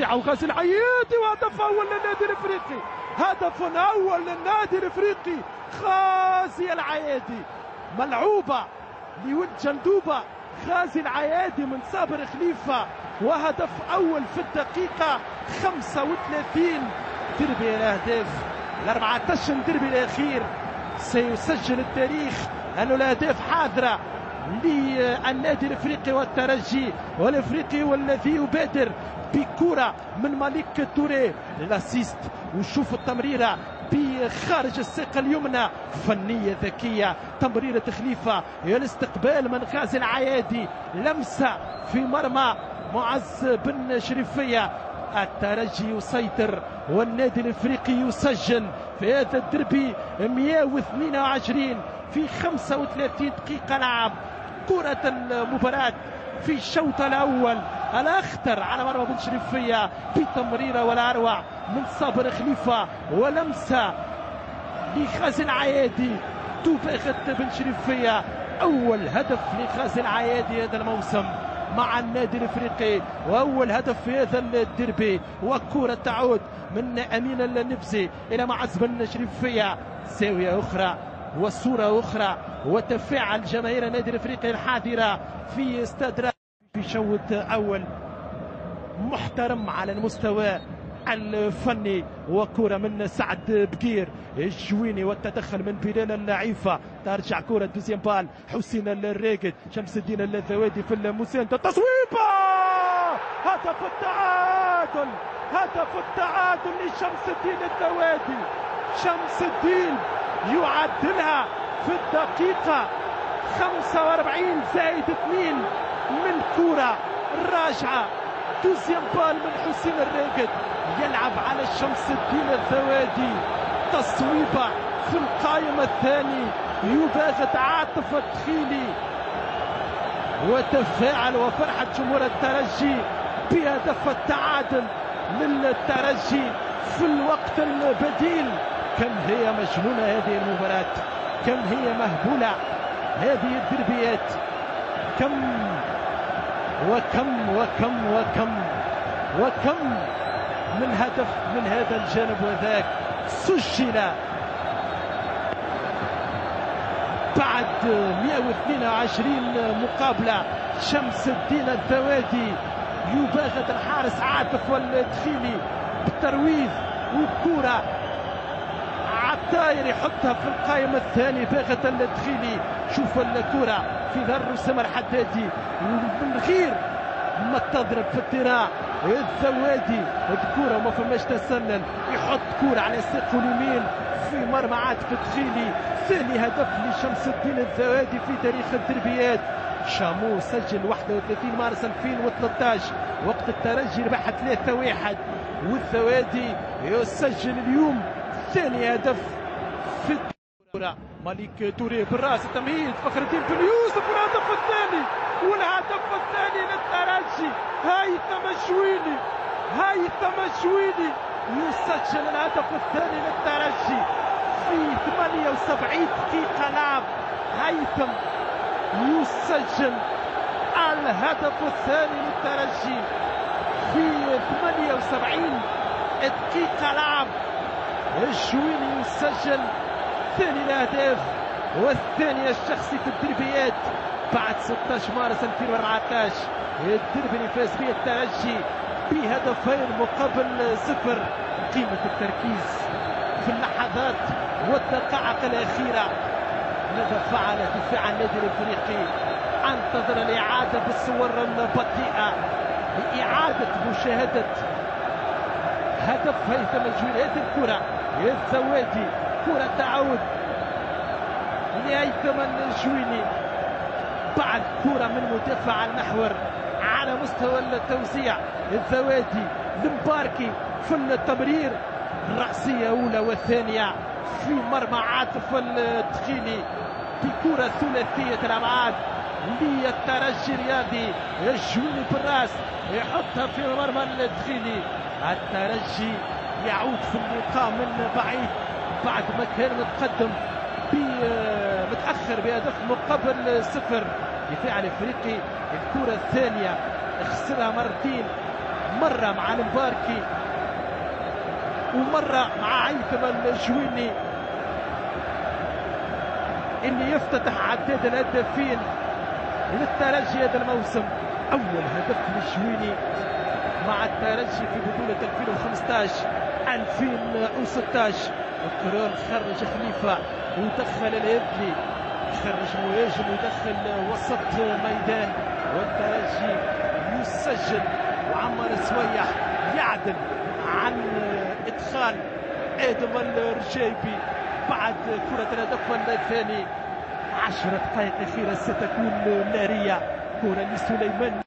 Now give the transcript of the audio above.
وغازي العيادي وهدف أول للنادي الإفريقي. هدف أول للنادي الإفريقي. غازي العيادي ملعوبة لولد جندوبة. غازي العيادي من صابر خليفة. وهدف أول في الدقيقة 35 دربي الأهداف. ال 14 دربي الأخير. سيسجل التاريخ. أن الأهداف حاضرة. للنادي الإفريقي والترجي والإفريقي والذي يبادر بكرة من مالك توري. للاسيست وشوف التمريرة بخارج الساق اليمنى. فنية ذكية تمريرة خليفة الاستقبال من غازي العيادي. لمسة في مرمى معز بن شريفية. الترجي يسيطر والنادي الإفريقي يسجل في هذا الدربي 122 في 35 دقيقة لعب. كرة المباراة في الشوط الأول. الأخطر على مرمى بن شريفية بتمريرة ولا أروع من صابر خليفة ولمسة لخازن العيادي. تباغت بن شريفية أول هدف لخازن العيادي هذا الموسم مع النادي الإفريقي وأول هدف في هذا الديربي. وكرة تعود من أمين النبزي إلى معز بن شريفيه زاوية أخرى وصوره أخرى وتفاعل جماهير النادي الإفريقي الحاضره في استاد في شوط أول. محترم على المستوى الفني وكرة من سعد بكير. الجويني والتدخل من بلال اللعيفة. ترجع كرة دوزيام بال. حسين الراقد شمس الدين الذوادي في المساندة تصويبة! هدف التعادل! هدف التعادل لشمس الدين الذوادي شمس الدين يعدلها في الدقيقة 45 زائد 2 من كرة راجعة. دوزيام بال من حسين الراقد يلعب على شمس الدين الذوادي. تصويبة في القائمة الثاني يباغت عاطف الدخيلي وتفاعل وفرحة جمهور الترجي بهدف التعادل للترجي في الوقت البديل كم هي مجنونة هذه المباراة؟ كم هي مهبولة هذه الدربيات؟ كم وكم وكم وكم وكم من هدف من هذا الجانب وذاك سجل بعد 122 مقابلة شمس الدين الذوادي يباغت الحارس عاطف والدخيلي بالترويض وكرة عطاير يحطها في القائمة الثانية باغت الدخيلي شوف الكرة في ذر أسامة الحدادي. من غير ما تضرب في الذراع الزوادي. الكرة وما فماش تسلل يحط كرة على ساق اليمين. في مرمى عاطف الدخيلي. ثاني هدف لشمس الدين الزوادي في تاريخ الدربيات. شامو سجل 31 مارس 2013 وقت الترجي ربح 3-1 والزوادي يسجل اليوم. ثاني هدف في الكرة مالك توري بالراس التمهيد فخر الدين بن يوسف والهدف الثاني. والهدف الثاني للترجي. هيثم الشويلي. هيثم الشويلي. يسجل الهدف الثاني للترجي. في 78 دقيقة لعب. هيثم يسجل الهدف الثاني للترجي. في 78 دقيقة لعب. الشويلي يسجل ثاني الأهداف والثاني الشخصي في الدربيات. بعد 16 مارس 2014 الدربي اللي فاز به الترجي بهدفين مقابل صفر. قيمة التركيز في اللحظات والدقائق الأخيرة. ماذا فعل دفاع النادي الإفريقي؟ أنتظر الإعادة بالصور البطيئة لإعادة مشاهدة هدف هيثم الجويل هذه الكرة. الزوادي كرة تعود لهيثم الجويني. بعد كرة من مدافع المحور على مستوى التوزيع. الزوادي المباركي في التمرير. رأسية أولى وثانية في مرمى عاطف الدخيلي. بكرة ثلاثية الأبعاد. للترجي الرياضي الجويني بالراس يحطها في مرمى الدخيلي. الترجي يعود في اللقاء من بعيد بعد ما كان متقدم متأخر بهدف مقابل صفر. دفاع الإفريقي الكرة الثانية خسرها مرتين مرة مع المباركي ومرة مع هيثم الجويني. اللي يفتتح عداد الهدافين للترجي هذا الموسم. أول هدف للجويني مع الترجي في بطولة 2015 2016 الكرون خرج خليفة ودخل الهبلي خرج مهاجم ودخل وسط ميدان. والترجي يسجل وعمر سويح يعدل عن إدخال آدم الرجيبي بعد كرة الهدف الثاني. عشر دقائق أخيرة ستكون نارية. كرة لسليمان.